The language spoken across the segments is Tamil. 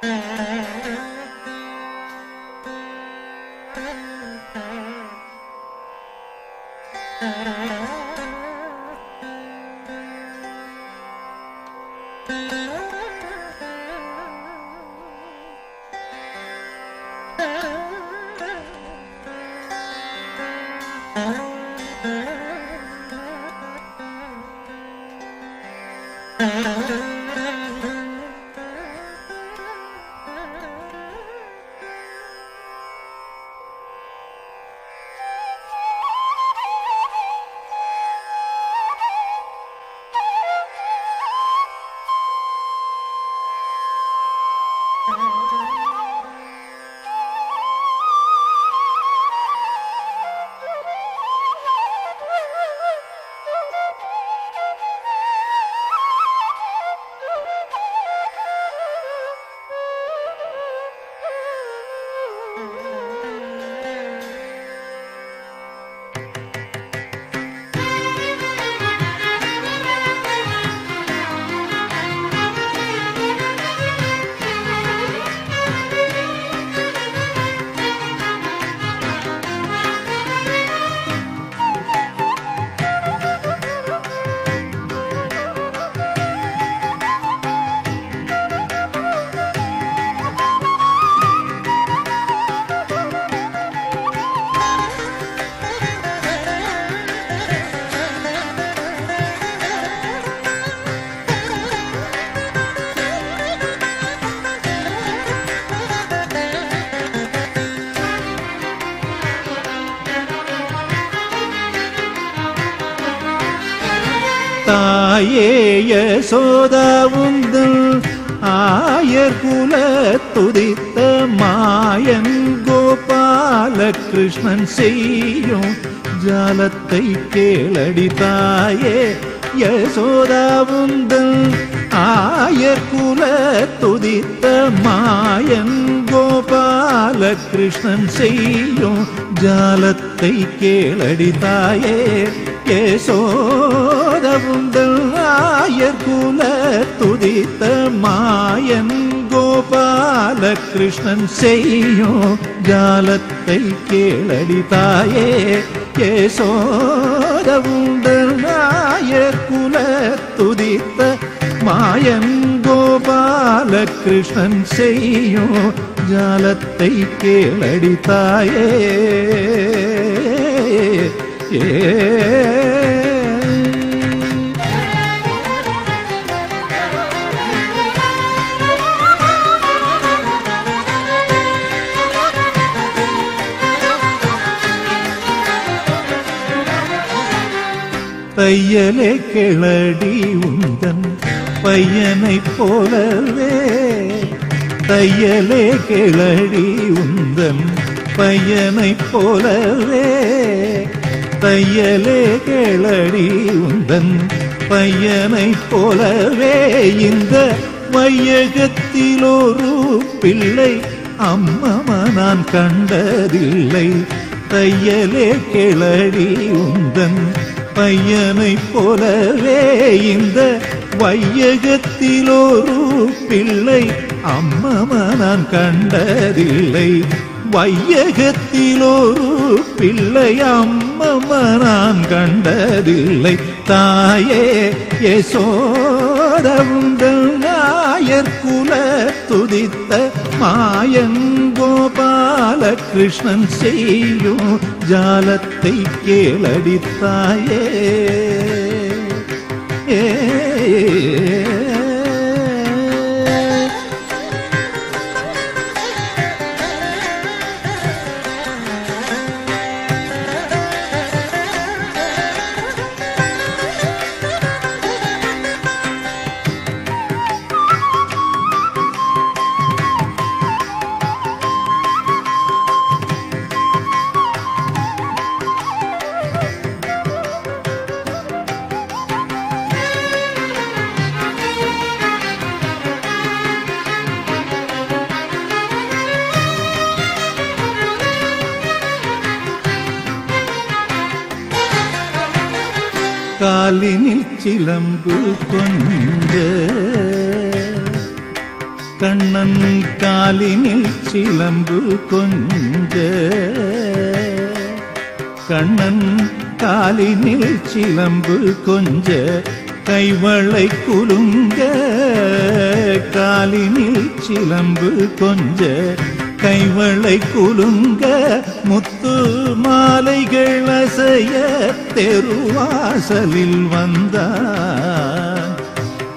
Música Mm-hmm. தாயே யசோதாவுந்தல் ஆயர் குல துதித்த மாயன் கோபால கிருஷ்ணன் செய்யும் ஜாலத்தை கேளடி தாயே யசோதாவுந்தல் ஆயர் குல துதித்த மாயன் கோபால கிருஷ்ணன் செய்யும் ஜாலத்தை கேளடி தாயே யசோ யசோதவுந்தல் ஆயர் குல துதித்த மாயன் கோபால கிருஷ்ணன் செய்யும் ஜாலத்தை கேளடி தாயே. யசோதவுந்தல் ஆயர் குல துதித்த மாயன் கோபால கிருஷ்ணன் செய்யும் ஜாலத்தை கேளடி தாயே. ஏ தையலே கிளடி உந்தன் பையனை போலவே. தையலே கிளடி உந்தன் பையனை போலவே. தையலே கிளடி உந்தன் பையனை போலவே. இந்த வையகத்தில் பிள்ளை அம்மமா நான் கண்டதில்லை. தையலே கிளடி உந்தன் பையனை போலவே இந்த வையகத்தில் ஒரு பிள்ளை அம்மமா நான் கண்டதில்லை. வையகத்தில் ஒரு பிள்ளை அம்மம்மா நான் கண்டதில்லை. தாயே யசோதவுந்தல் நாயர் குல துதித்த மாயன் கோபால கிருஷ்ணன் செய்யும் ஜாலத்தை கேளடித்தாயே காலினில் சிலம்பு கொஞ்ச கண்ணன் காலினில் சிலம்பு கொஞ்ச கண்ணன் காலினில் சிலம்பு கொஞ்ச கைவளை குலுங்க காலினில் சிலம்பு கொஞ்ச கைவளை குலுங்க முத்து மாலைகள் அசைய தெருவாசலில் வந்தான்.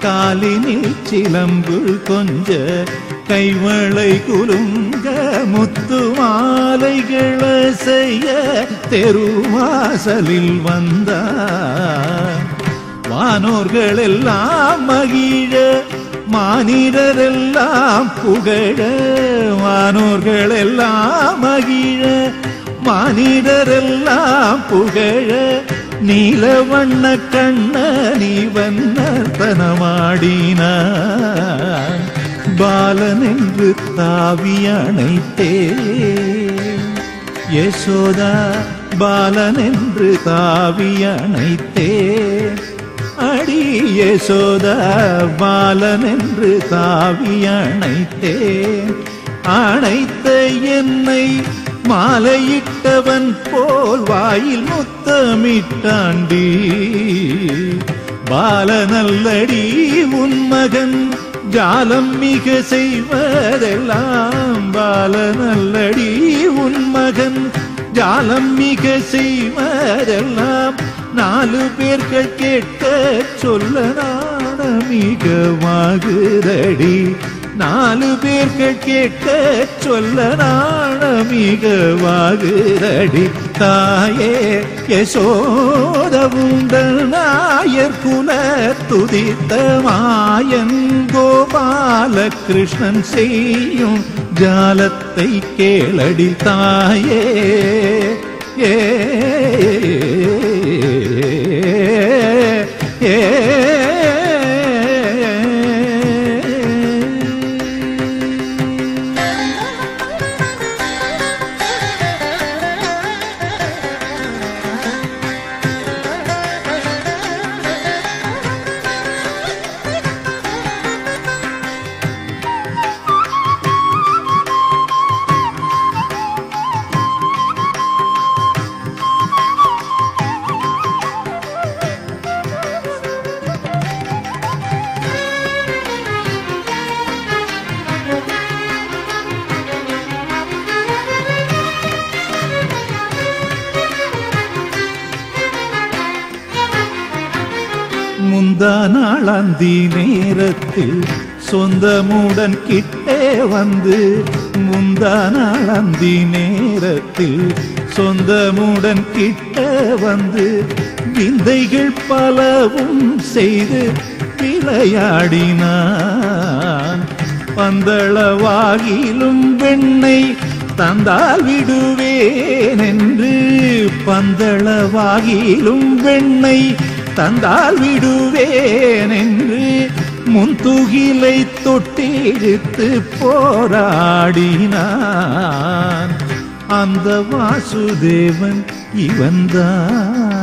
காலினில் சிலம்பு கொஞ்ச கைவளை குலுங்க முத்து மாலைகள் அசைய தெருவாசலில் வந்தான். வானோர்கள் எல்லாம் மகிழ மானிடரெல்லாம் புகழ வானோர்கள் எல்லாம் மகிழ மானிடரெல்லாம் புகழ நீல வண்ண கண்ண நீ வண்ணத்தனமாடினான் பாலன் என்று தாவி அணைத்தே யசோதா பாலன் என்று தாவி அணைத்தே யசோதா பாலன் தாவி அணைத்தேன். அணைத்த என்னை மாலையிட்டவன் போல் வாயில் முத்தமிட்டாண்டி. பாலநல்லடி உன் மகன் ஜாலம் மிக செய்வதெல்லாம். பாலநல்லடி உன் மகன் ஜாலம் மிக செய்வதெல்லாம். நாலு பேர்கள் கேட்க சொல்ல நாணமிக வாகுதடி நாலு பேர்கள் கேட்க சொல்ல நாணமிக வாகுதடி தாயே யசோதவுங்கள் நாயர் குல துதித்த மாயன் கோபால கிருஷ்ணன் செய்யும் ஜாலத்தை கேளடி தாயே. ஏ முந்தா நாளாந்தி நேரத்தில் சொந்தமுடன் கிட்டே வந்து முந்தா நாளாந்தி நேரத்தில் சொந்தமுடன் கிட்ட வந்து விந்தைகள் பலவும் செய்து விளையாடினான். பந்தளவாகிலும் வெண்ணை தந்தால் விடுவேன் என்று பந்தளவாகிலும் வெண்ணை தந்தால் விடுவேன் என்று முன்துகிலை தொட்டிழுத்து போராடினான். அந்த வாசுதேவன் இவன்தான்.